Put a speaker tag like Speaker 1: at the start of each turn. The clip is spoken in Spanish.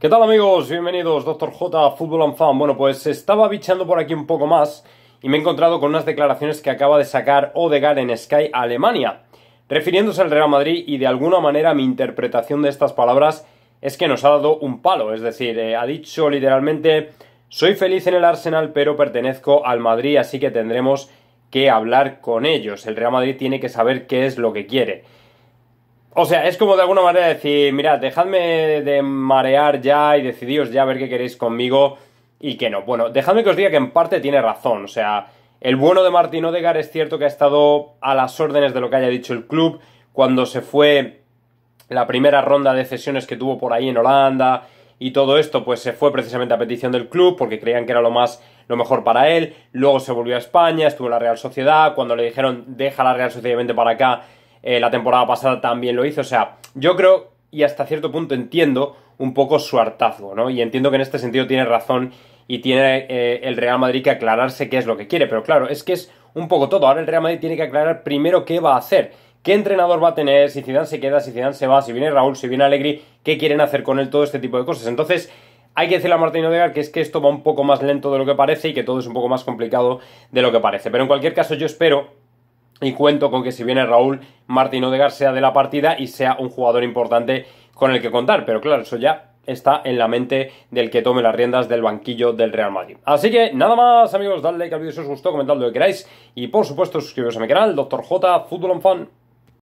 Speaker 1: ¿Qué tal amigos? Bienvenidos, Dr. J, Fútbol and Fan. Bueno, pues estaba bichando por aquí un poco más y me he encontrado con unas declaraciones que acaba de sacar Odegaard en Sky Alemania, refiriéndose al Real Madrid y de alguna manera mi interpretación de estas palabras es que nos ha dado un palo, es decir, eh, ha dicho literalmente soy feliz en el Arsenal pero pertenezco al Madrid así que tendremos que hablar con ellos. El Real Madrid tiene que saber qué es lo que quiere. O sea, es como de alguna manera decir, mirad, dejadme de marear ya y decidíos ya a ver qué queréis conmigo y que no. Bueno, dejadme que os diga que en parte tiene razón. O sea, el bueno de Martín Odegar es cierto que ha estado a las órdenes de lo que haya dicho el club cuando se fue la primera ronda de cesiones que tuvo por ahí en Holanda y todo esto pues se fue precisamente a petición del club porque creían que era lo más lo mejor para él luego se volvió a España estuvo en la Real Sociedad cuando le dijeron deja la Real Sociedad para acá eh, la temporada pasada también lo hizo. O sea, yo creo y hasta cierto punto entiendo un poco su hartazgo, ¿no? Y entiendo que en este sentido tiene razón y tiene eh, el Real Madrid que aclararse qué es lo que quiere. Pero claro, es que es un poco todo. Ahora el Real Madrid tiene que aclarar primero qué va a hacer. ¿Qué entrenador va a tener? Si Zidane se queda, si Zidane se va, si viene Raúl, si viene Alegri, ¿qué quieren hacer con él? Todo este tipo de cosas. Entonces, hay que decirle a Martín Odegaard que es que esto va un poco más lento de lo que parece y que todo es un poco más complicado de lo que parece. Pero en cualquier caso, yo espero y cuento con que si viene Raúl, Martín Odegar sea de la partida y sea un jugador importante con el que contar. Pero claro, eso ya está en la mente del que tome las riendas del banquillo del Real Madrid. Así que nada más amigos, dadle like al vídeo si os gustó, comentad lo que queráis y por supuesto suscribiros a mi canal, Dr. J, Fútbol on.